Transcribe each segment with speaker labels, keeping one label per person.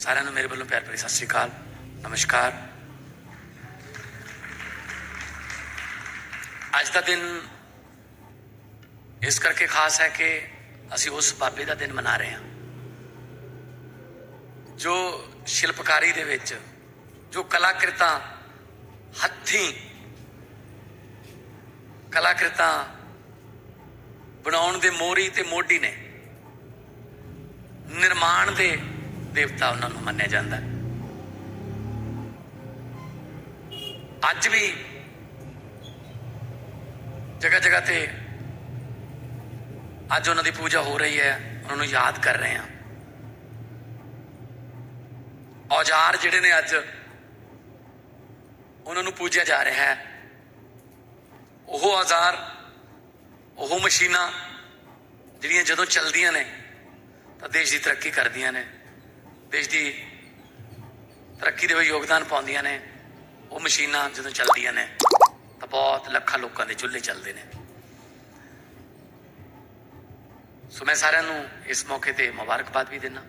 Speaker 1: ਸਾਰਿਆਂ ਨੂੰ ਮੇਰੇ ਵੱਲੋਂ ਪਿਆਰ ਭਰੀ ਸਤਿ ਸ੍ਰੀ ਅਕਾਲ, ਨਮਸਕਾਰ। ਅੱਜ ਦਾ ਦਿਨ ਇਸ ਕਰਕੇ ਖਾਸ ਹੈ ਕਿ ਅਸੀਂ ਉਸ ਬਾਬੇ ਦਾ ਦਿਨ ਮਨਾ ਰਹੇ ਹਾਂ, ਜੋ ਸ਼ਿਲਪਕਾਰੀ ਦੇ ਵਿੱਚ, ਜੋ ਕਲਾਕ੍ਰਿਤਾਂ, ਹੱਥੀਂ, ਕਲਾਕ੍ਰਿਤਾਂ ਬਣਾਉਣ ਦੇ ਮੋਰੀ ਤੇ ਮੋਢੀ ਨੇ। ਨਿਰਮਾਣ ਦੇ ਦੇਵਤਾ ਉਹਨਾਂ ਨੂੰ ਮੰਨਿਆ ਜਾਂਦਾ ਹੈ। ਅੱਜ ਵੀ ਜਗ੍ਹਾ ਜਗ੍ਹਾ ਤੇ ਅੱਜ ਉਹਨਾਂ ਦੀ ਪੂਜਾ ਹੋ ਰਹੀ ਹੈ, ਉਹਨਾਂ ਨੂੰ ਯਾਦ ਕਰ ਰਹੇ ਹਾਂ। ਔਜ਼ਾਰ ਜਿਹੜੇ ਨੇ ਅੱਜ ਉਹਨਾਂ ਨੂੰ ਪੂਜਿਆ ਜਾ ਰਿਹਾ ਹੈ। ਉਹ ਔਜ਼ਾਰ ਉਹ ਮਸ਼ੀਨਾਂ ਜਿਹੜੀਆਂ ਜਦੋਂ ਚੱਲਦੀਆਂ ਨੇ, ਤਾਂ ਦੇਸ਼ ਦੀ ਤਰੱਕੀ ਕਰਦੀਆਂ ਨੇ। ਦੇਸ਼ ਦੀ ਤਰੱਕੀ ਦੇ ਵਿੱਚ ਯੋਗਦਾਨ ਪਾਉਂਦੀਆਂ ਨੇ। ਉਹ ਮਸ਼ੀਨਾਂ ਜਦੋਂ ਚੱਲਦੀਆਂ ਨੇ, ਤਾਂ ਬਹੁਤ ਲੱਖਾਂ ਲੋਕਾਂ ਦੇ ਚੁੱਲ੍ਹੇ ਚੱਲਦੇ ਨੇ। ਸੋ ਮੈਂ ਸਾਰਿਆਂ ਨੂੰ ਇਸ ਮੌਕੇ ਤੇ ਮੁਬਾਰਕਬਾਦ ਵੀ ਦਿੰਦਾ।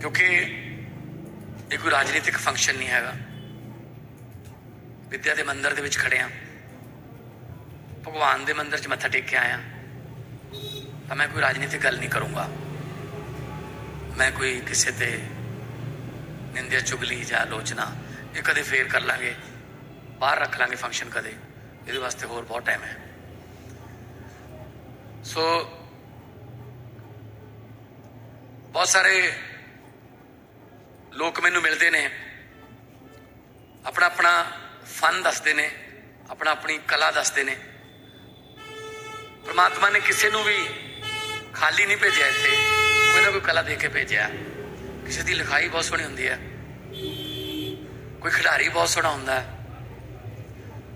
Speaker 1: ਕਿਉਂਕਿ ਇਹ ਕੋਈ ਰਾਜਨੀਤਿਕ ਫੰਕਸ਼ਨ ਨਹੀਂ ਹੈਗਾ। ਵਿਦਿਆ ਦੇ ਮੰਦਰ ਦੇ ਵਿੱਚ ਖੜੇ ਆ ਭਗਵਾਨ ਦੇ ਮੰਦਿਰ 'ਚ ਮੱਥਾ ਟੇਕ ਕੇ ਆਇਆ। ਤਾਂ ਮੈਂ ਕੋਈ ਰਾਜਨੀਤਿਕ ਗੱਲ ਨਹੀਂ ਕਰੂੰਗਾ। ਮੈਂ ਕੋਈ ਕਿਸੇ ਤੇ ਨਿੰਦਿਆ, ਚੁਗਲੀ ਜਾਂ ਆਲੋਚਨਾ ਇਹ ਕਦੇ ਫੇਰ ਕਰ ਲਾਂਗੇ। ਬਾਹਰ ਰੱਖ ਲਾਂਗੇ ਫੰਕਸ਼ਨ ਕਦੇ। ਇਹਦੇ ਵਾਸਤੇ ਹੋਰ ਬਹੁਤ ਟਾਈਮ ਹੈ। ਸੋ ਬਹੁਤ ਸਾਰੇ ਲੋਕ ਮੈਨੂੰ ਮਿਲਦੇ ਨੇ। ਆਪਣਾ ਆਪਣਾ ਫਨ ਦੱਸਦੇ ਨੇ। ਆਪਣਾ ਆਪਣੀ ਕਲਾ ਦੱਸਦੇ ਨੇ। ਪ੍ਰਮਾਤਮਾ ਨੇ ਕਿਸੇ ਨੂੰ ਵੀ ਖਾਲੀ ਨਹੀਂ ਭੇਜਿਆ ਇੱਥੇ। ਕੋਈ ਨਾ ਕੋਈ ਕਲਾ ਦੇ ਕੇ ਭੇਜਿਆ। ਕਿਸੇ ਦੀ ਲਿਖਾਈ ਬਹੁਤ ਸੋਹਣੀ ਹੁੰਦੀ ਹੈ। ਕੋਈ ਖਿਡਾਰੀ ਬਹੁਤ ਸੋਹਣਾ ਹੁੰਦਾ ਹੈ।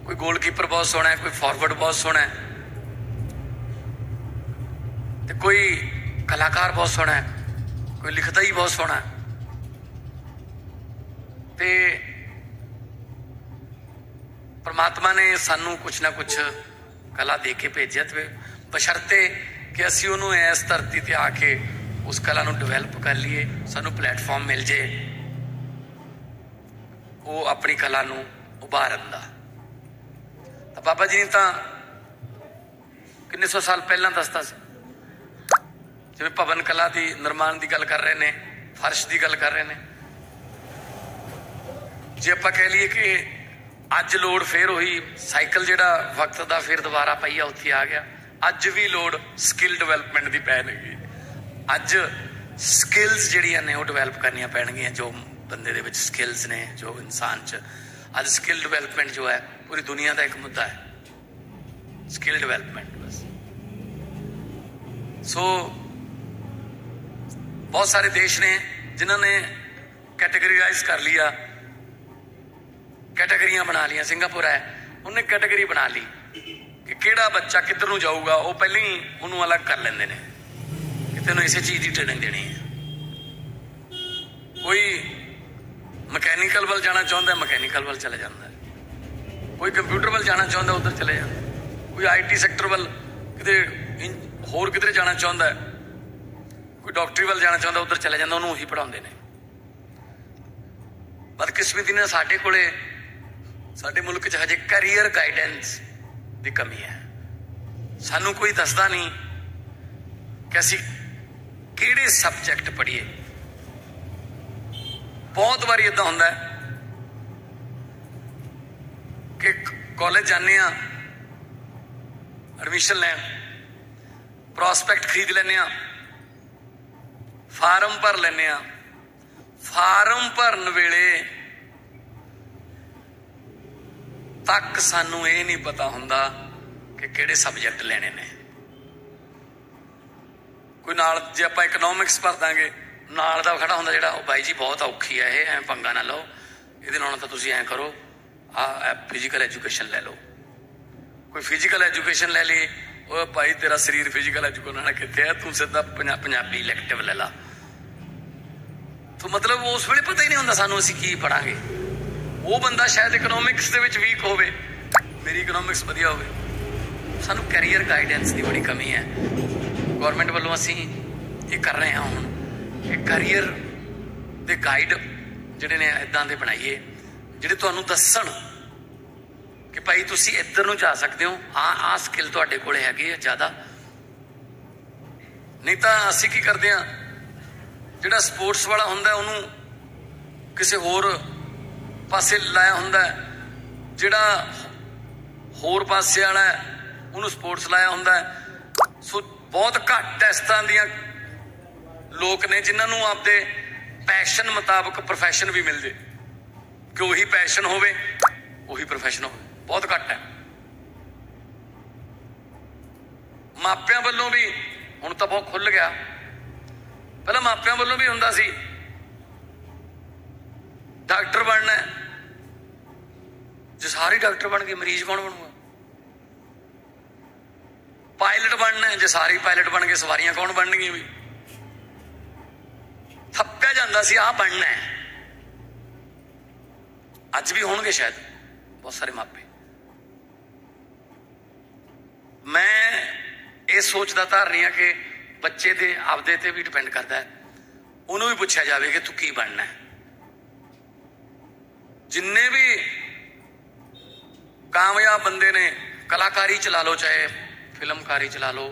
Speaker 1: ਕੋਈ ਗੋਲਕੀਪਰ ਬਹੁਤ ਸੋਹਣਾ ਹੈ, ਕੋਈ ਫਾਰਵਰਡ ਬਹੁਤ ਸੋਹਣਾ ਹੈ। ਤੇ ਕੋਈ ਕਲਾਕਾਰ ਬਹੁਤ ਸੋਹਣਾ ਹੈ, ਕੋਈ ਲਿਖਦਾ ਹੀ ਬਹੁਤ ਸੋਹਣਾ ਹੈ। ਤੇ ਪਰਮਾਤਮਾ ਨੇ ਸਾਨੂੰ ਕੁਛ ਨਾ ਕੁਛ ਕਲਾ ਦੇ ਕੇ ਭੇਜਿਆ ਤੇ ਬਸ਼ਰਤੇ ਕਿ ਅਸੀਂ ਉਹਨੂੰ ਇਸ ਧਰਤੀ ਤੇ ਆ ਕੇ ਉਸ ਕਲਾ ਨੂੰ ਡਿਵੈਲਪ ਕਰ ਲਈਏ, ਸਾਨੂੰ ਪਲੇਟਫਾਰਮ ਮਿਲ ਜੇ, ਉਹ ਆਪਣੀ ਕਲਾ ਨੂੰ ਉਭਾਰਨ ਦਾ। ਤਾਂ ਬਾਬਾ ਜੀ ਨੇ ਤਾਂ ਕਿੰਨੇ ਸੌ ਸਾਲ ਪਹਿਲਾਂ ਦੱਸਤਾ ਸੀ। ਜਿਵੇਂ ਭਵਨ ਕਲਾ ਦੀ ਨਿਰਮਾਣ ਦੀ ਗੱਲ ਕਰ ਰਹੇ ਨੇ, ਫਰਸ਼ ਦੀ ਗੱਲ ਕਰ ਰਹੇ ਨੇ। ਜੇ ਆਪਾਂ ਕਹਿ ਲਈਏ ਕਿ ਅੱਜ ਲੋੜ ਫੇਰ ਹੋਈ ਸਾਈਕਲ ਜਿਹੜਾ ਵਕਤ ਦਾ ਫਿਰ ਦੁਬਾਰਾ ਪਈਆ, ਉੱਥੇ ਆ ਗਿਆ। ਅੱਜ ਵੀ ਲੋੜ ਸਕਿੱਲ ਡਿਵੈਲਪਮੈਂਟ ਦੀ ਪੈ ਰਹੀ ਅੱਜ ਸਕਿੱਲਸ ਜਿਹੜੀਆਂ ਨੇ ਉਹ ਡਿਵੈਲਪ ਕਰਨੀਆਂ ਪੈਣਗੀਆਂ, ਜੋ ਬੰਦੇ ਦੇ ਵਿੱਚ ਸਕਿੱਲਸ ਨੇ, ਜੋ ਇਨਸਾਨ 'ਚ। ਅੱਜ ਸਕਿੱਲ ਡਿਵੈਲਪਮੈਂਟ ਜੋ ਹੈ, ਪੂਰੀ ਦੁਨੀਆ ਦਾ ਇੱਕ ਮੁੱਦਾ ਹੈ। ਸਕਿੱਲ ਡਿਵੈਲਪਮੈਂਟ ਬਸ। ਸੋ ਬਹੁਤ ਸਾਰੇ ਦੇਸ਼ ਨੇ ਜਿਨ੍ਹਾਂ ਨੇ ਕੈਟਾਗਰੀਜ਼ ਕਰ ਲਿਆ। ਕੈਟਾਗਰੀਆਂ ਬਣਾ ਲੀਆਂ ਸਿੰਗਾਪੁਰ ਹੈ, ਉਹਨੇ ਕੈਟਾਗਰੀ ਬਣਾ ਲਈ। ਕਿ ਕਿਹੜਾ ਬੱਚਾ ਕਿੱਧਰ ਨੂੰ ਜਾਊਗਾ, ਉਹ ਪਹਿਲਾਂ ਹੀ ਉਹਨੂੰ ਅਲੱਗ ਕਰ ਲੈਂਦੇ ਨੇ ਕਿ ਤੈਨੂੰ ਇਸੇ ਚੀਜ਼ ਦੀ ਟ੍ਰੇਨਿੰਗ ਦੇਣੀ ਹੈ। ਕੋਈ ਮਕੈਨੀਕਲ ਵੱਲ ਜਾਣਾ ਚਾਹੁੰਦਾ, ਮਕੈਨੀਕਲ ਵੱਲ ਚਲਾ ਜਾਂਦਾ ਕੋਈ ਕੰਪਿਊਟਰ ਵੱਲ ਜਾਣਾ ਚਾਹੁੰਦਾ, ਉਧਰ ਚਲੇ ਜਾਂਦਾ ਕੋਈ ਆਈਟੀ ਸੈਕਟਰ ਵੱਲ ਕਿਤੇ ਹੋਰ ਕਿਧਰੇ ਜਾਣਾ ਚਾਹੁੰਦਾ ਕੋਈ ਡਾਕਟਰੀ ਵੱਲ ਜਾਣਾ ਚਾਹੁੰਦਾ, ਉਧਰ ਚਲੇ ਜਾਂਦਾ, ਉਹਨੂੰ ਉਹੀ ਪੜਾਉਂਦੇ ਨੇ। ਬਦਕਿਸਮਤੀ ਨਾਲ ਸਾਡੇ ਕੋਲੇ, ਸਾਡੇ ਮੁਲਕ 'ਚ ਹਜੇ ਕੈਰੀਅਰ ਗਾਈਡੈਂਸ ਦੀ ਕਮੀ ਹੈ। ਸਾਨੂੰ ਕੋਈ ਦੱਸਦਾ ਨਹੀਂ ਕਿ ਅਸੀਂ ਕਿਹੜੇ ਸਬਜੈਕਟ ਪੜ੍ਹੀਏ। ਬਹੁਤ ਵਾਰੀ ਇਦਾਂ ਹੁੰਦਾ ਹੈ ਕਿ ਕਾਲਜ ਜਾਂਦੇ ਆ ਐਡਮਿਸ਼ਨ ਲੈਣ ਪ੍ਰੋਸਪੈਕਟ ਖਰੀਦ ਲੈਂਦੇ ਆ ਫਾਰਮ ਭਰ ਲੈਂਦੇ ਆ ਫਾਰਮ ਭਰਨ ਵੇਲੇ ਤੱਕ ਸਾਨੂੰ ਇਹ ਨਹੀਂ ਪਤਾ ਹੁੰਦਾ ਕਿ ਕਿਹੜੇ ਸਬਜੈਕਟ ਲੈਣੇ ਨੇ। ਕੋਈ ਨਾਲ ਜੇ ਆਪਾਂ ਇਕਨੋਮਿਕਸ ਭਰ ਦਾਂਗੇ, ਨਾਲ ਦਾ ਖੜਾ ਹੁੰਦਾ ਜਿਹੜਾ, ਉਹ ਬਾਈ ਜੀ ਬਹੁਤ ਔਖੀ ਹੈ ਇਹ, ਐ ਪੰਗਾ ਨਾ ਲਓ। ਇਹਦੇ ਨਾਲ ਤਾਂ ਤੁਸੀਂ ਐ ਕਰੋ, ਆ ਫਿਜ਼ੀਕਲ ਐਜੂਕੇਸ਼ਨ ਲੈ ਲਓ। ਕੋਈ ਫਿਜ਼ੀਕਲ ਐਜੂਕੇਸ਼ਨ ਲੈ ਲਈ ਉਹ ਭਾਈ ਤੇਰਾ ਸਰੀਰ ਫਿਜ਼ੀਕਲ ਐਜੂਕੇਸ਼ਨ ਨਾਲ ਕਿੱਥੇ ਹੈ ਤੂੰ ਸਿੱਧਾ ਪੰਜਾ- ਪੰਜਾਬੀ ਇਲੈਕਟਿਵ ਲੈ ਲਾ। ਤੋ ਮਤਲਬ ਉਸ ਵੇਲੇ ਪਤਾ ਹੀ ਨਹੀਂ ਹੁੰਦਾ ਸਾਨੂੰ ਅਸੀਂ ਕੀ ਪੜਾਂਗੇ ਉਹ ਬੰਦਾ ਸ਼ਾਇਦ ਇਕਨੋਮਿਕਸ ਦੇ ਵਿੱਚ ਵੀਕ ਹੋਵੇ। ਮੇਰੀ ਇਕਨੋਮਿਕਸ ਵਧੀਆ ਹੋਵੇ। ਸਾਨੂੰ ਕੈਰੀਅਰ ਗਾਈਡੈਂਸ ਦੀ ਬੜੀ ਕਮੀ ਹੈ। ਗਵਰਨਮੈਂਟ ਵੱਲੋਂ ਅਸੀਂ ਇਹ ਕਰ ਰਹੇ ਹਾਂ ਹੁਣ। ਕਿ ਕੈਰੀਅਰ ਦੇ ਗਾਈਡ ਜਿਹੜੇ ਨੇ ਇਦਾਂ ਦੇ ਬਣਾਈਏ, ਜਿਹੜੇ ਤੁਹਾਨੂੰ ਦੱਸਣ ਕਿ ਭਾਈ ਤੁਸੀਂ ਇੱਧਰ ਨੂੰ ਜਾ ਸਕਦੇ ਹੋ। ਆ ਆ ਸਕਿੱਲ ਤੁਹਾਡੇ ਕੋਲੇ ਹੈਗੀ ਹੈ ਜ਼ਿਆਦਾ। ਨਹੀਂ ਤਾਂ ਅਸੀਂ ਕੀ ਕਰਦੇ ਆ ਜਿਹੜਾ ਸਪੋਰਟਸ ਵਾਲਾ ਹੁੰਦਾ ਉਹਨੂੰ ਕਿਸੇ ਹੋਰ ਪਾਸੇ ਲਾਇਆ ਹੁੰਦਾ ਜਿਹੜਾ ਹੋਰ ਪਾਸੇ ਵਾਲਾ ਉਹਨੂੰ ਸਪੋਰਟਸ ਲਾਇਆ ਹੁੰਦਾ ਸੋ ਬਹੁਤ ਘੱਟ ਇਸ ਤਰ੍ਹਾਂ ਦੀਆਂ ਲੋਕ ਨੇ ਜਿਨ੍ਹਾਂ ਨੂੰ ਆਪਦੇ ਪੈਸ਼ਨ ਮੁਤਾਬਕ ਪ੍ਰੋਫੈਸ਼ਨ ਵੀ ਮਿਲ ਜੇ। ਕਿ ਉਹੀ ਪੈਸ਼ਨ ਹੋਵੇ, ਉਹੀ ਪ੍ਰੋਫੈਸ਼ਨ ਹੋਵੇ। ਬਹੁਤ ਘੱਟ ਹੈ। ਮਾਪਿਆਂ ਵੱਲੋਂ ਵੀ ਹੁਣ ਤਾਂ ਬਹੁਤ ਖੁੱਲ ਗਿਆ। ਪਹਿਲਾਂ ਮਾਪਿਆਂ ਵੱਲੋਂ ਵੀ ਹੁੰਦਾ ਸੀ। ਡਾਕਟਰ ਬਣਨਾ ਹੈ। ਜੇ ਸਾਰੇ ਡਾਕਟਰ ਬਣ ਗਏ, ਮਰੀਜ਼ ਕੌਣ ਬਣੂਗਾ? ਪਾਇਲਟ ਬਣਨਾ ਜੇ ਸਾਰੇ ਪਾਇਲਟ ਬਣ ਗਏ, ਸਵਾਰੀਆਂ ਕੌਣ ਬਣਨਗੀਆਂ ਵੀ? ਥੱਪਿਆ ਜਾਂਦਾ ਸੀ, ਆਹ ਬਣਨਾ ਅੱਜ ਵੀ ਹੋਣਗੇ ਸ਼ਾਇਦ, ਬਹੁਤ ਸਾਰੇ ਮਾਪੇ। ਮੈਂ ਇਹ ਸੋਚਦਾ ਧਾਰਨੀ ਆ ਕਿ ਬੱਚੇ ਦੇ, ਆਪਦੇ ਤੇ ਵੀ ਡਿਪੈਂਡ ਕਰਦਾ ਹੈ। ਉਹਨੂੰ ਵੀ ਪੁੱਛਿਆ ਜਾਵੇ ਕਿ ਤੂੰ ਕੀ ਬਣਨਾ ਹੈ। ਜਿੰਨੇ ਵੀ ਕਾਮਯਾਬ ਬੰਦੇ ਨੇ ਕਲਾਕਾਰੀ ਚਲਾ ਲਓ ਚਾਹੇ ਫਿਲਮਕਾਰੀ ਚਲਾ ਲਓ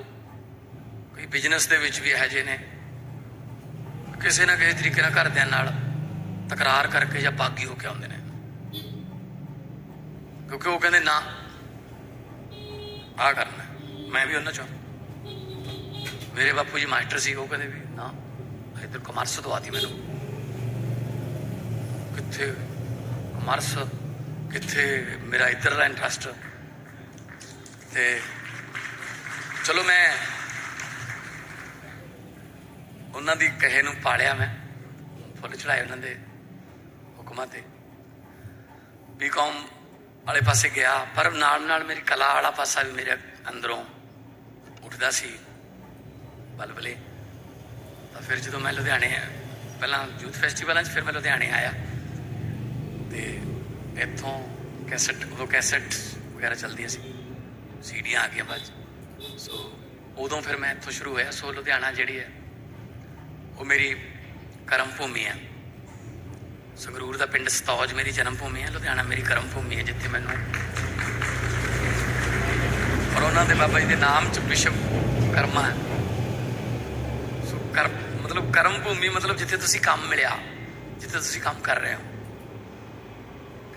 Speaker 1: ਕੋਈ ਬਿਜ਼ਨਸ ਦੇ ਵਿੱਚ ਵੀ ਇਹੋ ਜਿਹੇ ਨੇ ਕਿਸੇ ਨਾ ਕਿਸੇ ਤਰੀਕੇ ਨਾਲ ਘਰਦਿਆਂ ਨਾਲ ਤਕਰਾਰ ਕਰਕੇ ਜਾਂ ਬਾਗੀ ਹੋ ਕੇ ਆਉਂਦੇ ਨੇ ਕਿਉਂਕਿ ਉਹ ਕਹਿੰਦੇ ਨਾ ਆ ਕਰਨਾ ਮੈਂ ਵੀ ਉਹਨਾਂ ਚੋਂ ਮੇਰੇ ਬਾਪੂ ਜੀ ਮਾਸਟਰ ਸੀ ਉਹ ਕਹਿੰਦੇ ਵੀ ਨਾ ਇਧਰ ਕਮਰਸ ਦਵਾਤੀ ਮੈਨੂੰ ਕਿੱਥੇ ਕਮਰਸ ਕਿੱਥੇ ਮੇਰਾ ਇੱਧਰ ਦਾ ਇੰਟਰਸਟ ਤੇ ਚਲੋ ਮੈਂ ਉਹਨਾਂ ਦੀ ਕਹੇ ਨੂੰ ਪਾਲਿਆ ਮੈਂ, ਫੁੱਲ ਚੜਾਏ ਉਹਨਾਂ ਦੇ ਹੁਕਮਾਂ ਤੇ। ਬੀਕਾਮ ਵਾਲੇ ਪਾਸੇ ਗਿਆ, ਪਰ ਨਾਲ ਨਾਲ ਮੇਰੀ ਕਲਾ ਵਾਲਾ ਪਾਸਾ ਵੀ ਮੇਰੇ ਅੰਦਰੋਂ ਉੱਠਦਾ ਸੀ ਬਲਬਲੇ ਤਾਂ ਫਿਰ ਜਦੋਂ ਮੈਂ ਲੁਧਿਆਣੇ, ਪਹਿਲਾਂ ਯੂਥ ਫੈਸਟੀਵਲਾਂ 'ਚ ਫਿਰ ਮੈਂ ਲੁਧਿਆਣੇ ਆਇਆ। ਤੇ ਇੱਥੋਂ ਕੈਸਟ, ਉਦੋਂ ਕੈਸਟ ਵਗੈਰਾ ਚੱਲਦੀਆਂ ਸੀ। ਸੀਡੀਆਂ ਆ ਗਈਆਂ ਬਾਅਦ ਸੋ ਉਦੋਂ ਫਿਰ ਮੈਂ ਇੱਥੋਂ ਸ਼ੁਰੂ ਹੋਇਆ। ਸੋ ਲੁਧਿਆਣਾ ਜਿਹੜੀ ਹੈ, ਉਹ ਮੇਰੀ ਕਰਮ ਭੂਮੀ ਹੈ। ਸੰਗਰੂਰ ਦਾ ਪਿੰਡ ਸਤੌਜ ਮੇਰੀ ਜਨਮ ਭੂਮੀ ਹੈ। ਲੁਧਿਆਣਾ ਮੇਰੀ ਕਰਮ ਭੂਮੀ ਹੈ, ਜਿੱਥੇ ਮੈਨੂੰ ਔਰ ਉਹਨਾਂ ਦੇ ਬਾਬਾ ਜੀ ਦੇ ਨਾਮ ਚ ਵਿਸ਼ਵ ਕਰਮਾ ਹੈ। ਸੋ ਕਰ, ਮਤਲਬ ਕਰਮ ਭੂਮੀ, ਮਤਲਬ ਜਿੱਥੇ ਤੁਸੀਂ ਕੰਮ ਮਿਲਿਆ, ਜਿੱਥੇ ਤੁਸੀਂ ਕੰਮ ਕਰ ਰਹੇ ਹੋ।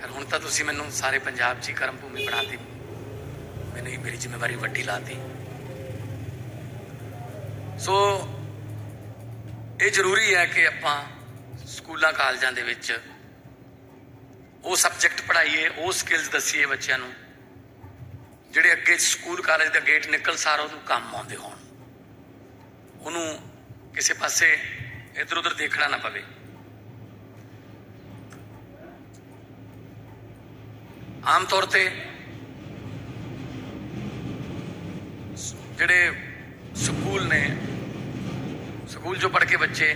Speaker 1: ਪਰ ਹੁਣ ਤਾਂ ਤੁਸੀਂ ਮੈਨੂੰ ਸਾਰੇ ਪੰਜਾਬ 'ਚ ਹੀ ਕਰਮ ਭੂਮੀ ਬਣਾਤੀ। ਮੈਨੂੰ ਹੀ ਮੇਰੀ ਜ਼ਿੰਮੇਵਾਰੀ ਵੱਡੀ ਲਾਤੀ। ਸੋ ਇਹ ਜ਼ਰੂਰੀ ਹੈ ਕਿ ਆਪਾਂ ਸਕੂਲਾਂ, ਕਾਲਜਾਂ ਦੇ ਵਿੱਚ ਉਹ ਸਬਜੈਕਟ ਪੜ੍ਹਾਈਏ, ਉਹ ਸਕਿੱਲਸ ਦਸੀਏ ਬੱਚਿਆਂ ਨੂੰ, ਜਿਹੜੇ ਅੱਗੇ ਸਕੂਲ, ਕਾਲਜ ਦਾ ਗੇਟ ਨਿਕਲ ਸਾਰ ਉਹਨੂੰ ਕੰਮ ਆਉਂਦੇ ਹੋਣ। ਉਹਨੂੰ ਕਿਸੇ ਪਾਸੇ ਇਧਰ ਉਧਰ ਦੇਖਣਾ ਨਾ ਪਵੇ। ਆਮ ਤੌਰ ਤੇ ਜਿਹੜੇ ਸਕੂਲ ਨੇ, ਸਕੂਲ ਚੋਂ ਪੜ੍ਹ ਕੇ ਬੱਚੇ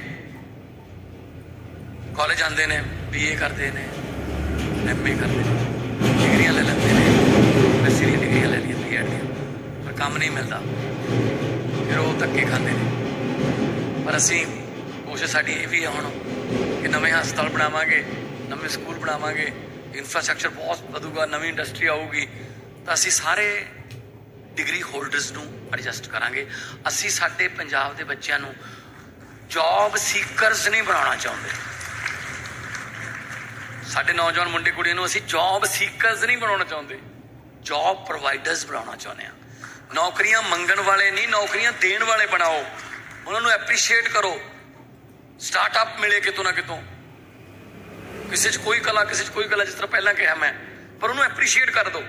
Speaker 1: ਕਾਲਜ ਜਾਂਦੇ ਨੇ ਬੀਏ ਕਰਦੇ ਨੇ ਐਮਏ ਕਰਦੇ ਨੇ, ਡਿਗਰੀਆਂ ਲੈ ਲੈਂਦੇ ਨੇ ਵੈਸੇ ਦੀਆਂ ਡਿਗਰੀਆਂ ਲੈ ਲਈਆਂ ਬੀਐਡ ਦੀਆਂ ਪਰ ਕੰਮ ਨਹੀਂ ਮਿਲਦਾ। ਫਿਰ ਉਹ ਧੱਕੇ ਖਾਂਦੇ ਨੇ। ਪਰ ਅਸੀਂ ਕੋਸ਼ਿਸ਼ ਸਾਡੀ ਇਹ ਵੀ ਹੈ ਹੁਣ ਕਿ ਨਵੇਂ ਹਸਪਤਾਲ ਬਣਾਵਾਂਗੇ, ਨਵੇਂ ਸਕੂਲ ਬਣਾਵਾਂਗੇ ਇਨਫਰਾਸਟ੍ਰਕਚਰ ਬਹੁਤ ਵਧੂਗਾ, ਨਵੀਂ ਇੰਡਸਟਰੀ ਆਊਗੀ, ਤਾਂ ਅਸੀਂ ਸਾਰੇ ਡਿਗਰੀ ਹੋਲਡਰਸ ਨੂੰ ਐਡਜਸਟ ਕਰਾਂਗੇ। ਅਸੀਂ ਸਾਡੇ ਪੰਜਾਬ ਦੇ ਬੱਚਿਆਂ ਨੂੰ ਜੌਬ ਸੀਕਰਸ ਨਹੀਂ ਬਣਾਉਣਾ ਚਾਹੁੰਦੇ। ਸਾਡੇ ਨੌਜਵਾਨ ਮੁੰਡੇ ਕੁੜੀਆਂ ਨੂੰ ਅਸੀਂ ਜੌਬ ਸੀਕਰਸ ਨਹੀਂ ਬਣਾਉਣਾ ਚਾਹੁੰਦੇ। ਜੌਬ ਪ੍ਰੋਵਾਈਡਰਸ ਬਣਾਉਣਾ ਚਾਹੁੰਦੇ ਆ ਨੌਕਰੀਆਂ ਮੰਗਣ ਵਾਲੇ ਨਹੀਂ, ਨੌਕਰੀਆਂ ਦੇਣ ਵਾਲੇ ਬਣਾਓ। ਉਹਨਾਂ ਨੂੰ ਐਪਰੀਸ਼ੀਏਟ ਕਰੋ। ਸਟਾਰਟਅਪ ਮਿਲੇ ਕਿਤੋਂ ਨਾ ਕਿਤੋਂ। ਕਿਸੇ 'ਚ ਕੋਈ ਕਲਾ, ਕਿਸੇ 'ਚ ਕੋਈ ਕਲਾ, ਜਿਸ ਤਰ੍ਹਾਂ ਪਹਿਲਾਂ ਕਿਹਾ ਮੈਂ, ਪਰ ਉਹਨੂੰ ਐਪਰੀਸ਼ੀਏਟ ਕਰ ਦਿਓ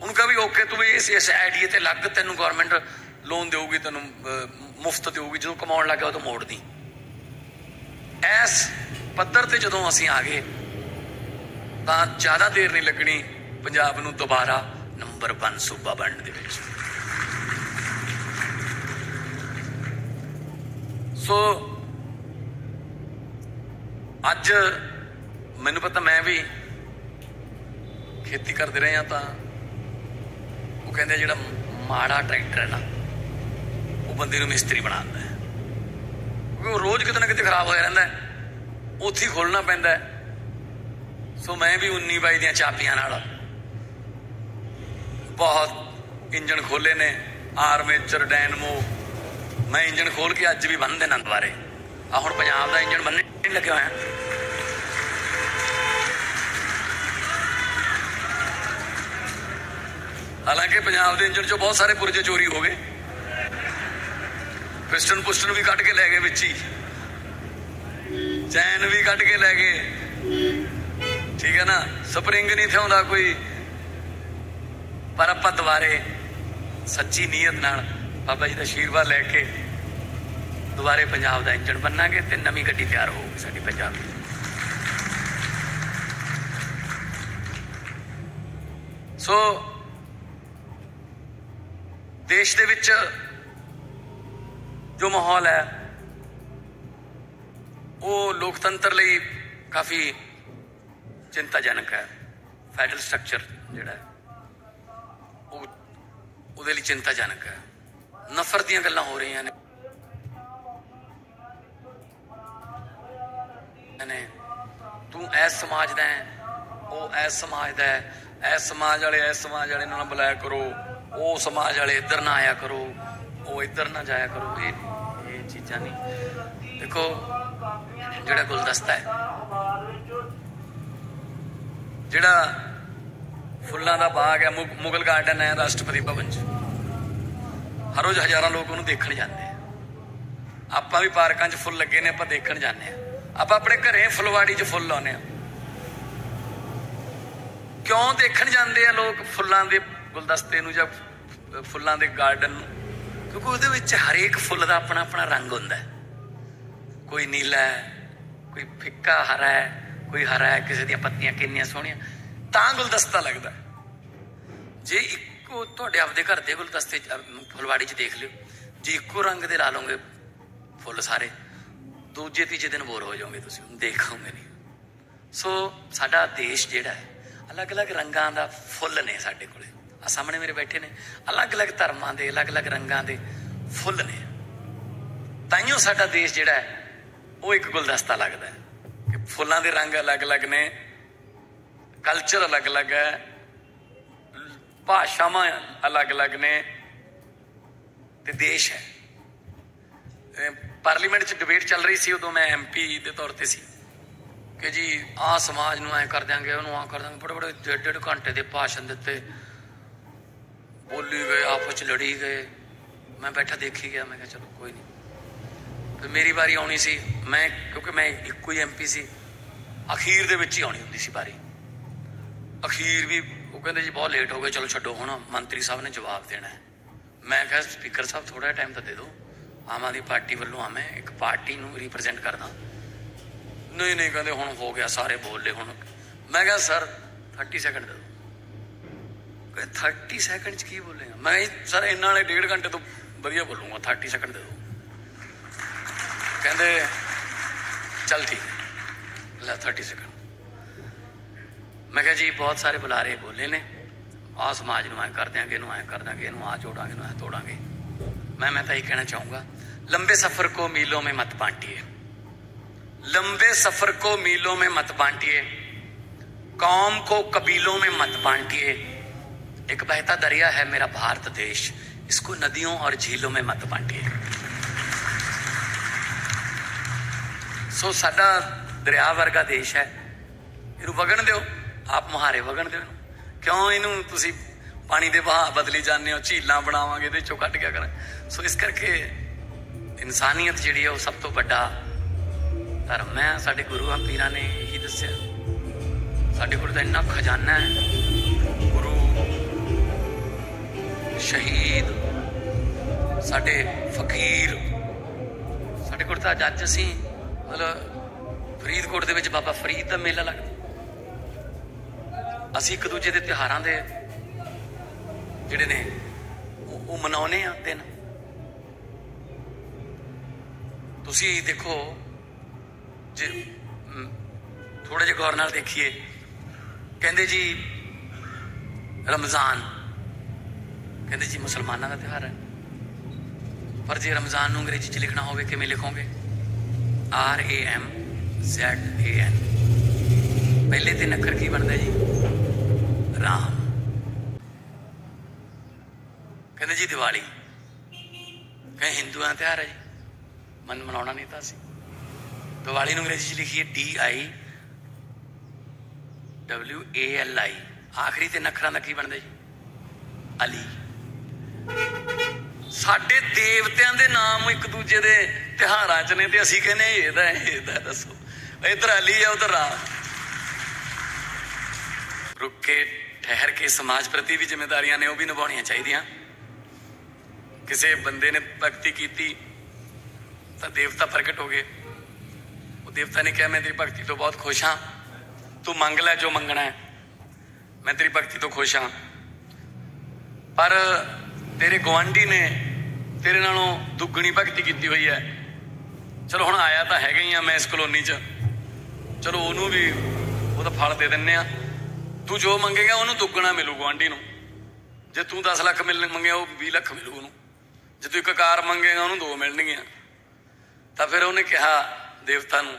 Speaker 1: ਉਹਨੂੰ ਕਹਾਂ ਵੀ ਓਕੇ ਤੂੰ ਇਸ ਇਸ ਆਈਡੀਆ ਤੇ ਲੱਗ, ਤੈਨੂੰ ਗਵਰਨਮੈਂਟ ਲੋਨ ਦੇਊਗੀ, ਤੈਨੂੰ ਮੁਫਤ ਦੇਊਗੀ, ਜਦੋਂ ਕਮਾਉਣ ਲੱਗਾ ਉਦੋਂ ਮੋੜਦੀ। ਐਸ ਪੱਧਰ ਤੇ ਜਦੋਂ ਅਸੀਂ ਆ ਗਏ, ਤਾਂ ਜ਼ਿਆਦਾ ਦੇਰ ਨਹੀਂ ਲੱਗਣੀ ਪੰਜਾਬ ਨੂੰ ਦੁਬਾਰਾ ਨੰਬਰ 1 ਸੂਬਾ ਬਣਨ ਦੇ ਵਿੱਚ। ਸੋ ਅੱਜ ਮੈਨੂੰ ਪਤਾ ਮੈਂ ਵੀ ਖੇਤੀ ਕਰਦੇ ਰਹੇ ਆ ਤਾਂ ਉਹ ਕਹਿੰਦੇ ਜਿਹੜਾ ਮਾੜਾ ਟਰੈਕਟਰ ਹੈ ਨਾ, ਉਹ ਬੰਦੇ ਨੂੰ ਮਿਸਤਰੀ ਬਣਾ ਦਿੰਦਾ ਹੈ। ਕਿਉਂਕਿ ਉਹ ਰੋਜ਼ ਕਿਤੇ ਨਾ ਕਿਤੇ ਖਰਾਬ ਹੋਇਆ ਰਹਿੰਦਾ ਉੱਥੇ ਖੋਲਣਾ ਪੈਂਦਾ ਸੋ ਮੈਂ ਵੀ 19 ਬਾਈ ਦੀਆਂ ਚਾਬੀਆਂ ਨਾਲ ਬਹੁਤ ਇੰਜਣ ਖੋਲੇ ਨੇ, ਆਰਮੇਚਰ ਡੈਨਮੋ ਮੈਂ ਇੰਜਣ ਖੋਲ ਕੇ ਅੱਜ ਵੀ ਬੰਨ ਦੇਣਾ ਦੁਬਾਰੇ। ਆ ਹੁਣ ਪੰਜਾਬ ਦਾ ਇੰਜਣ ਬੰਨਣ ਨਹੀਂ ਲੱਗਿਆ ਹੋਇਆ ਹਾਲਾਂਕਿ ਪੰਜਾਬ ਦੇ ਇੰਜਨ ਚੋਂ ਬਹੁਤ ਸਾਰੇ ਪੁਰਜੇ ਚੋਰੀ ਹੋ ਗਏ। ਪਿਸਟਨ ਪੁਸਟਨ ਵੀ ਕੱਢ ਕੇ ਲੈ ਗਏ ਵਿੱਚ ਹੀ। ਚੈਨ ਵੀ ਕੱਢ ਕੇ ਲੈ ਗਏ। ਠੀਕ ਹੈ ਨਾ? ਸਪਰਿੰਗ ਨਹੀਂ ਥਿਆਉਂਦਾ ਕੋਈ। ਪਰ ਆਪਾਂ ਦੁਬਾਰੇ ਸੱਚੀ ਨੀਅਤ ਨਾਲ ਬਾਬਾ ਜੀ ਦਾ ਆਸ਼ੀਰਵਾਦ ਲੈ ਕੇ ਦੁਬਾਰੇ ਪੰਜਾਬ ਦਾ ਇੰਜਣ ਬੰਨਾਂਗੇ ਤੇ ਨਵੀਂ ਗੱਡੀ ਤਿਆਰ ਹੋਊਗੀ ਸਾਡੀ ਪੰਜਾਬ ਦੀ। ਸੋ ਦੇਸ਼ ਦੇ ਵਿੱਚ ਜੋ ਮਾਹੌਲ ਹੈ, ਉਹ ਲੋਕਤੰਤਰ ਲਈ ਕਾਫੀ ਚਿੰਤਾਜਨਕ ਹੈ। ਫੈਡਰਲ ਸਟਰਕਚਰ ਜਿਹੜਾ ਹੈ, ਉਹ ਉਹਦੇ ਲਈ ਚਿੰਤਾਜਨਕ ਹੈ। ਨਫ਼ਰਤ ਦੀਆਂ ਗੱਲਾਂ ਹੋ ਰਹੀਆਂ ਨੇ। ਨੇ, ਤੂੰ ਐਸ ਸਮਾਜ ਦਾ ਹੈ, ਉਹ ਐਸ ਸਮਾਜ ਦਾ ਹੈ। ਐਸ ਸਮਾਜ ਵਾਲੇ, ਐਸ ਸਮਾਜ ਵਾਲੇ ਨੂੰ ਨਾ ਬੁਲਾਇਆ ਕਰੋ। ਉਹ ਸਮਾਜ ਵਾਲੇ ਇੱਧਰ ਨਾ ਆਇਆ ਕਰੋ, ਉਹ ਇੱਧਰ ਨਾ ਜਾਇਆ ਕਰੋ, ਇਹ ਇਹ ਚੀਜ਼ਾਂ ਨਹੀਂ। ਦੇਖੋ, ਜਿਹੜਾ ਗੁਲਦਸਤਾ ਹੈ, ਜਿਹੜਾ ਫੁੱਲਾਂ ਦਾ ਬਾਗ ਹੈ ਮੁਗਲ ਗਾਰਡਨ ਹੈ, ਰਾਸ਼ਟਰਪਤੀ ਭਵਨ ਚ। ਹਰ ਰੋਜ਼ ਹਜ਼ਾਰਾਂ ਲੋਕ ਉਹਨੂੰ ਦੇਖਣ ਜਾਂਦੇ ਆ। ਆਪਾਂ ਵੀ ਪਾਰਕਾਂ 'ਚ ਫੁੱਲ ਲੱਗੇ ਨੇ, ਆਪਾਂ ਦੇਖਣ ਜਾਂਦੇ ਆ। ਆਪਾਂ ਆਪਣੇ ਘਰੇ ਫੁਲਵਾੜੀ 'ਚ ਫੁੱਲ ਲਾਉਨੇ ਆ। ਕਿਉਂ ਦੇਖਣ ਜਾਂਦੇ ਆ ਲੋਕ ਫੁੱਲਾਂ ਦੇ ਗੁਲਦਸਤੇ ਨੂੰ ਜਾਂ ਫੁੱਲਾਂ ਦੇ ਗਾਰਡਨ ਨੂੰ, ਕਿਉਂਕਿ ਉਹਦੇ ਵਿੱਚ ਹਰੇਕ ਫੁੱਲ ਦਾ ਆਪਣਾ ਆਪਣਾ ਰੰਗ ਹੁੰਦਾ ਹੈ। ਕੋਈ ਨੀਲਾ ਹੈ, ਕੋਈ ਫਿੱਕਾ ਹਰਾ ਹੈ, ਕੋਈ ਹਰਾ ਹੈ, ਕਿਸੇ ਦੀਆਂ ਪੱਤੀਆਂ ਕਿੰਨੀਆਂ ਸੋਹਣੀਆਂ, ਤਾਂ ਗੁਲਦਸਤਾ ਲੱਗਦਾ ਜੇ ਇੱਕੋ ਤੁਹਾਡੇ ਆਪਦੇ ਘਰ ਦੇ ਗੁਲਦਸਤੇ ਫੁਲਵਾੜੀ 'ਚ ਦੇਖ ਲਿਓ, ਜੇ ਇੱਕੋ ਰੰਗ ਦੇ ਲਾ ਲਓਗੇ ਫੁੱਲ ਸਾਰੇ, ਦੂਜੇ ਤੀਜੇ ਦਿਨ ਬੋਰ ਹੋ ਜਾਓਗੇ ਤੁਸੀਂ ਦੇਖੋਗੇ ਨਹੀਂ। ਸੋ ਸਾਡਾ ਦੇਸ਼ ਜਿਹੜਾ ਹੈ, ਅਲੱਗ-ਅਲੱਗ ਰੰਗਾਂ ਦਾ ਫੁੱਲ ਨੇ ਸਾਡੇ ਕੋਲੇ। ਆ ਸਾਹਮਣੇ ਮੇਰੇ ਬੈਠੇ ਨੇ, ਅਲੱਗ-ਅਲੱਗ ਧਰਮਾਂ ਦੇ, ਅਲੱਗ-ਅਲੱਗ ਰੰਗਾਂ ਦੇ ਫੁੱਲ ਨੇ। ਤਾਈਓ ਸਾਡਾ ਦੇਸ਼ ਜਿਹੜਾ ਹੈ, ਉਹ ਇੱਕ ਗੁਲਦਸਤਾ ਲੱਗਦਾ ਹੈ ਕਿ ਫੁੱਲਾਂ ਦੇ ਰੰਗ ਅਲੱਗ-ਅਲੱਗ ਨੇ ਕਲਚਰ ਅਲੱਗ-ਅਲੱਗ ਹੈ, ਭਾਸ਼ਾਵਾਂ ਅਲੱਗ-ਅਲੱਗ ਨੇ ਤੇ ਦੇਸ਼ ਹੈ। ਪਾਰਲੀਮੈਂਟ 'ਚ ਡਿਬੇਟ ਚੱਲ ਰਹੀ ਸੀ ਉਦੋਂ ਮੈਂ ਐਮਪੀ ਦੇ ਤੌਰ ਤੇ ਸੀ ਕਿ ਜੀ ਆਹ ਸਮਾਜ ਨੂੰ ਐ ਕਰ ਦਿਆਂਗੇ, ਉਹਨੂੰ ਆ ਕਰ ਦਿਆਂਗੇ ਬੜੇ ਬੜੇ ਡੇਢ ਡੇਢ ਘੰਟੇ ਦੇ ਭਾਸ਼ਣ ਦਿੱਤੇ। ਬੋਲੀ ਗਏ, ਆਪਸ 'ਚ ਲੜੀ ਗਏ। ਮੈਂ ਬੈਠਾ ਦੇਖੀ ਗਿਆ, ਮੈਂ ਕਿਹਾ ਚਲੋ ਕੋਈ ਨਹੀਂ ਫਿਰ ਮੇਰੀ ਵਾਰੀ ਆਉਣੀ ਸੀ। ਮੈਂ, ਕਿਉਂਕਿ ਮੈਂ ਇੱਕੋ ਹੀ ਐਮਪੀ ਸੀ, ਅਖੀਰ ਦੇ ਵਿੱਚ ਹੀ ਆਉਣੀ ਹੁੰਦੀ ਸੀ ਵਾਰੀ। ਅਖੀਰ ਵੀ, ਉਹ ਕਹਿੰਦੇ ਜੀ ਬਹੁਤ ਲੇਟ ਹੋ ਗਏ, ਚਲੋ ਛੱਡੋ ਹੁਣ, ਮੰਤਰੀ ਸਾਹਿਬ ਨੇ ਜਵਾਬ ਦੇਣਾ ਹੈ। ਮੈਂ ਕਿਹਾ ਸਪੀਕਰ ਸਾਹਿਬ ਥੋੜਾ ਟਾਈਮ ਤਾਂ ਦੇ ਦਿਓ। ਆਮ ਆਦਮੀ ਪਾਰਟੀ ਵੱਲੋਂ ਆ ਮੈਂ ਇੱਕ ਪਾਰਟੀ ਨੂੰ ਰਿਪਰੈਜ਼ੈਂਟ ਕਰਦਾ। ਨਹੀਂ ਨਹੀਂ, ਕਹਿੰਦੇ ਹੁਣ ਹੋ ਗਿਆ, ਸਾਰੇ ਬੋਲ ਲਏ ਹੁਣ। ਮੈਂ ਕਿਹਾ, ਸਰ 30 ਸੈਕਿੰਡ ਦੇ ਦਿਓ। 30 ਸੈਕਿੰਡ ਚ ਕੀ ਬੋਲੇਗਾ ਮੈਂ ਕਿਹਾ, ਸਰ ਇਹਨਾਂ ਵਾਲੇ ਡੇਢ ਘੰਟੇ ਤੋਂ ਵਧੀਆ ਬੋਲੂੰਗਾ 30 ਸੈਕਿੰਡ ਦੇ ਦਿਓ ਕਹਿੰਦੇ ਚੱਲ ਠੀਕ ਹੈ ਲੈ 30 ਸੈਕਿੰਡ ਮੈਂ ਕਿਹਾ ਜੀ ਬਹੁਤ ਸਾਰੇ ਬੁਲਾਰੇ ਬੋਲੇ ਨੇ ਆ ਸਮਾਜ ਨੂੰ ਐ ਕਰ ਦਿਆਂਗੇ ਇਹਨੂੰ ਐ ਕਰ ਦਾਂਗੇ ਇਹਨੂੰ ਆ ਜੋੜਾਂਗੇ ਇਹਨੂੰ ਐ ਤੋੜਾਂਗੇ मैं मैं तो ये कहना चाहूंगा लंबे सफर को मीलों में मत बांटिए लंबे सफर को मीलों में मत बांटिए कौम को कबीलों में मत बांटिए एक बहता दरिया है मेरा भारत देश इसको नदियों और झीलों में मत बांटिए ਸੋ ਸਾਡਾ ਦਰਿਆ ਵਰਗਾ ਦੇਸ਼ ਹੈ ਇਹਨੂੰ ਵਗਣ ਦਿਓ ਆਪ ਮੁਹਾਰੇ ਵਗਣ ਦਿਓ ਇਹਨੂੰ ਕਿਉਂ ਇਹਨੂੰ ਤੁਸੀਂ ਪਾਣੀ ਦੇ ਵਹਾਅ ਬਦਲੀ ਜਾਂਦੇ ਹੋ ਝੀਲਾਂ ਬਣਾਵਾਂਗੇ ਇਹਦੇ ਚੋਂ ਕੱਢ ਕੇ ਕਰਾਂ ਸੋ ਇਸ ਕਰਕੇ ਇਨਸਾਨੀਅਤ ਜਿਹੜੀ ਹੈ ਉਹ ਸਭ ਤੋਂ ਵੱਡਾ ਧਰਮ ਹੈ ਸਾਡੇ ਗੁਰੂਆਂ ਪੀਰਾਂ ਨੇ ਇਹੀ ਦੱਸਿਆ ਸਾਡੇ ਕੋਲ ਤਾਂ ਇੰਨਾ ਖਜ਼ਾਨਾ ਹੈ ਸ਼ਹੀਦ। ਸਾਡੇ ਫਕੀਰ। ਸਾਡੇ ਕੋਲ ਤਾਂ ਅੱਜ ਅਸੀਂ ਮਤਲਬ ਫਰੀਦਕੋਟ ਦੇ ਵਿੱਚ ਬਾਬਾ ਫਰੀਦ ਦਾ ਮੇਲਾ ਲੱਗਦਾ। ਅਸੀਂ ਇੱਕ ਦੂਜੇ ਦੇ ਤਿਉਹਾਰਾਂ ਦੇ ਜਿਹੜੇ ਨੇ, ਉਹ ਉਹ ਮਨਾਉਨੇ ਆ ਦਿਨ। ਤੁਸੀਂ ਦੇਖੋ, ਜੇ ਥੋੜੇ ਜਿਹਾ ਗੌਰ ਨਾਲ ਦੇਖੀਏ। ਕਹਿੰਦੇ ਜੀ, ਰਮਜ਼ਾਨ ਕਹਿੰਦੇ ਜੀ ਮੁਸਲਮਾਨਾਂ ਦਾ ਤਿਉਹਾਰ ਹੈ। ਪਰ ਜੇ ਰਮਜ਼ਾਨ ਨੂੰ ਅੰਗਰੇਜ਼ੀ 'ਚ ਲਿਖਣਾ ਹੋਵੇ, ਕਿਵੇਂ ਲਿਖੋਗੇ? R A M Z A N ਪਹਿਲੇ ਤਿੰਨ ਅੱਖਰ ਕੀ ਬਣਦਾ ਜੀ? ਰਾਮ। ਕਹਿੰਦੇ ਜੀ ਦੀਵਾਲੀ। ਕਹਿੰਦੇ ਹਿੰਦੂਆਂ ਦਾ ਤਿਉਹਾਰ ਹੈ ਜੀ। ਮਨ ਮਨਾਉਣਾ ਨਹੀਂ ਤਾਂ ਸੀ ਦੀਵਾਲੀ ਨੂੰ ਅੰਗਰੇਜ਼ੀ 'ਚ ਲਿਖੀਏ D I W A L I ਆਖਰੀ ਤਿੰਨ ਅੱਖਰਾਂ ਦਾ ਕੀ ਬਣਦਾ ਜੀ? ਅਲੀ। ਸਾਡੇ ਦੇਵਤਿਆਂ ਦੇ ਨਾਮ ਇੱਕ ਦੂਜੇ ਦੇ ਤਿਹਾਰਾਂ 'ਚ ਨੇ ਤੇ ਅਸੀਂ ਕਹਿੰਦੇ ਇਹਦਾ ਇਹਦਾ ਦੱਸੋ। ਇਧਰ ਅਲੀ ਹੈ ਉਧਰ ਰਾਮ ਰੁੱਕ ਕੇ ਠਹਿਰ ਕੇ ਸਮਾਜ ਪ੍ਰਤੀ ਵੀ ਜ਼ਿੰਮੇਵਾਰੀਆਂ ਨੇ, ਉਹ ਵੀ ਨਿਭਾਉਣੀਆਂ ਚਾਹੀਦੀਆਂ। ਕਿਸੇ ਬੰਦੇ ਨੇ ਭਗਤੀ ਕੀਤੀ, ਤਾਂ ਦੇਵਤਾ ਪ੍ਰਗਟ ਹੋ ਗਏ। ਉਹ ਦੇਵਤਾ ਨੇ ਕਿਹਾ, ਮੈਂ ਤੇਰੀ ਭਗਤੀ ਤੋਂ ਬਹੁਤ ਖੁਸ਼ ਹਾਂ। ਤੂੰ ਮੰਗ ਲੈ ਜੋ ਮੰਗਣਾ ਹੈ। ਮੈਂ ਤੇਰੀ ਭਗਤੀ ਤੋਂ ਖੁਸ਼ ਹਾਂ। ਪਰ ਤੇਰੇ ਗਵਾਂਢੀ ਨੇ ਤੇਰੇ ਨਾਲੋਂ ਦੁੱਗਣੀ ਭਗਤੀ ਕੀਤੀ ਹੋਈ ਹੈ। ਚਲੋ ਹੁਣ ਆਇਆ ਤਾਂ ਹੈਗਾ ਹੀ ਆ ਮੈਂ ਇਸ ਕਲੋਨੀ 'ਚ। ਚਲੋ ਉਹਨੂੰ ਵੀ ਉਹਦਾ ਫਲ ਦੇ ਦਿੰਨੇ ਆ। ਤੂੰ ਜੋ ਮੰਗੇਗਾ ਉਹਨੂੰ ਦੁੱਗਣਾ ਮਿਲੂ ਗਵਾਂਢੀ ਨੂੰ। ਜੇ ਤੂੰ 10 ਲੱਖ ਮਿਲ ਮੰਗਿਆ, ਉਹ 20 ਲੱਖ ਮਿਲੂ ਉਹਨੂੰ। ਜੇ ਤੂੰ ਇੱਕ ਕਾਰ ਮੰਗੇਗਾ, ਉਹਨੂੰ ਦੋ ਮਿਲਣਗੀਆਂ। ਤਾਂ ਫਿਰ ਉਹਨੇ ਕਿਹਾ ਦੇਵਤਾ ਨੂੰ,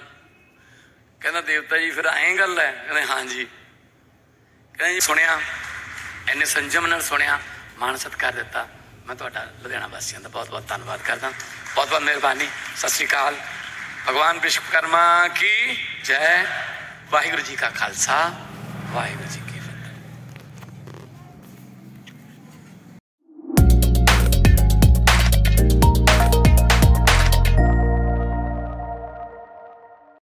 Speaker 1: ਕਹਿੰਦਾ, ਦੇਵਤਾ ਜੀ, ਫਿਰ ਐਂ ਗੱਲ ਹੈ? ਕਹਿੰਦੇ, ਹਾਂਜੀ। ਕਹਿੰਦਾ, ਜੀ, ਸੁਣਿਆ। ਐਨੇ ਸੰਜਮ ਨਾਲ ਸੁਣਿਆ। ਮਾਣ ਸਤਿਕਾਰ ਦਿੱਤਾ। ਮੈਂ ਤੁਹਾਡਾ ਲੁਧਿਆਣਾ ਵਾਸੀਆਂ ਦਾ ਬਹੁਤ ਬਹੁਤ ਧੰਨਵਾਦ ਕਰਦਾ। ਬਹੁਤ ਬਹੁਤ ਮਿਹਰਬਾਨੀ। ਸਤਿ ਸ੍ਰੀ ਅਕਾਲ। ਭਗਵਾਨ ਵਿਸ਼ਵਕਰਮਾ ਕੀ? ਜੈ ਵਾਹਿਗੁਰੂ ਜੀ ਕਾ ਖਾਲਸਾ। ਵਾਹਿਗੁਰੂ ਜੀ